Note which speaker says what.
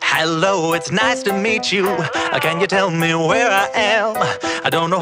Speaker 1: Hello, it's nice to meet you. Can you tell me where I am? I don't know